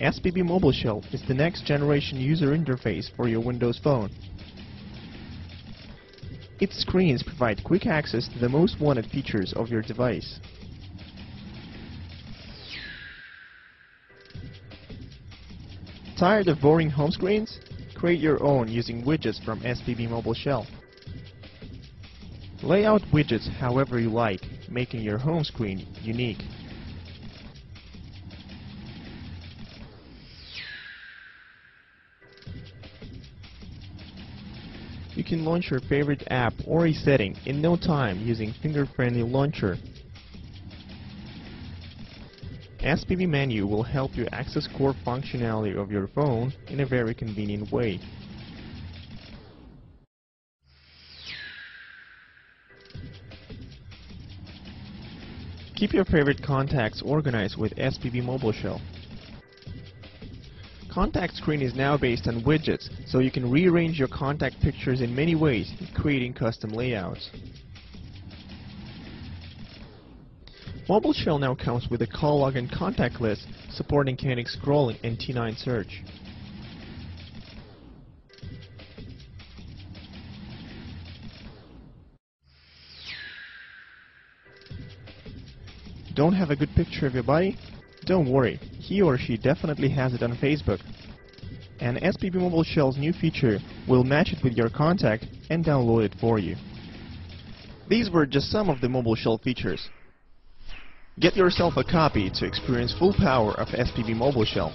SPB Mobile Shell is the next generation user interface for your Windows Phone. Its screens provide quick access to the most wanted features of your device. Tired of boring home screens? Create your own using widgets from SPB Mobile Shell. Lay out widgets however you like, making your home screen unique. You can launch your favorite app or a setting in no time using finger-friendly launcher. SPB menu will help you access core functionality of your phone in a very convenient way. Keep your favorite contacts organized with SPB Mobile Shell. Contact screen is now based on widgets, so you can rearrange your contact pictures in many ways, creating custom layouts. Mobile Shell now comes with a call log and contact list, supporting kinetic scrolling and T9 search. Don't have a good picture of your buddy? Don't worry, he or she definitely has it on Facebook. And SPB Mobile Shell's new feature will match it with your contact and download it for you. These were just some of the Mobile Shell features. Get yourself a copy to experience full power of SPB Mobile Shell.